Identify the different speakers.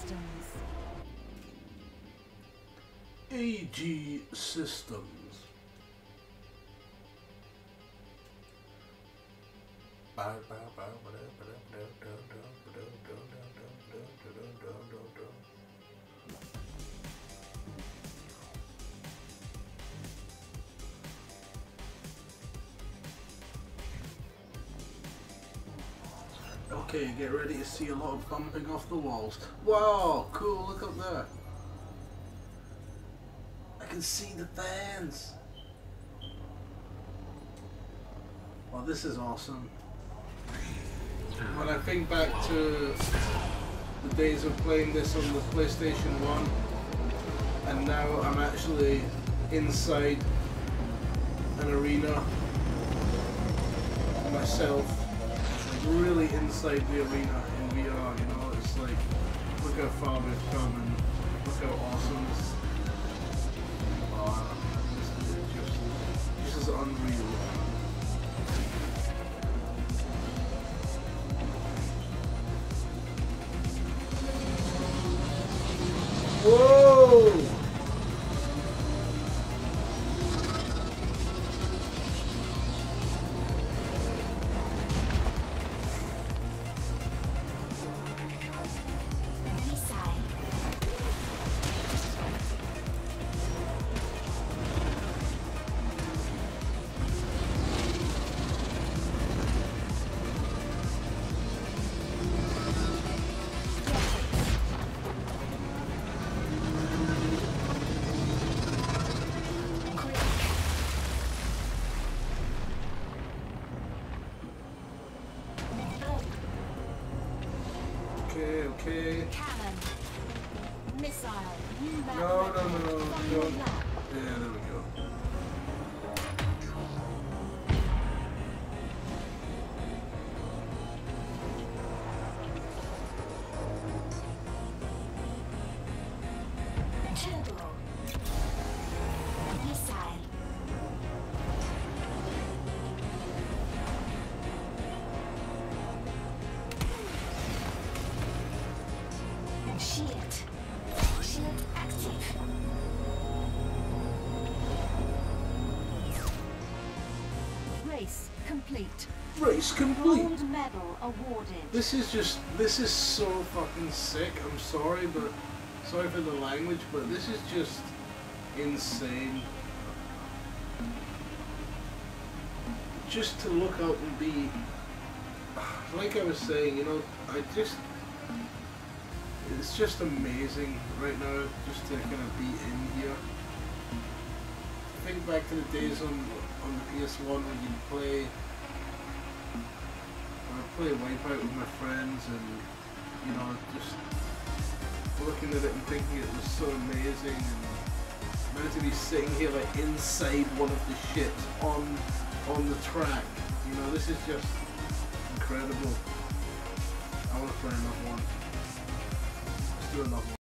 Speaker 1: Systems.
Speaker 2: AG Systems. Okay, get ready to see a lot of bumping off the walls. Wow, cool, look up there. I can see the fans. Well, this is awesome. When I think back to the days of playing this on the PlayStation 1, and now I'm actually inside an arena myself, really inside the arena in VR, you know, it's like, look how far we've come and look how awesome this Oh, this is this is unreal. Whoa! Okay, okay.
Speaker 1: Cannon. Missile.
Speaker 2: No, no, no, no,
Speaker 1: Find
Speaker 2: no.
Speaker 1: your.
Speaker 2: Yeah, there we go.
Speaker 1: Complete.
Speaker 2: Race complete.
Speaker 1: Gold medal awarded.
Speaker 2: This is just, this is so fucking sick. I'm sorry, but, sorry for the language, but this is just insane. Just to look out and be, like I was saying, you know, I just, it's just amazing right now just to kind of be in here. Think back to the days on on the PS1 when you play I play Wipeout with my friends and, you know, just looking at it and thinking it was so amazing and meant to be sitting here like inside one of the ships on on the track. You know, this is just incredible. I want to play another one. Let's do another one.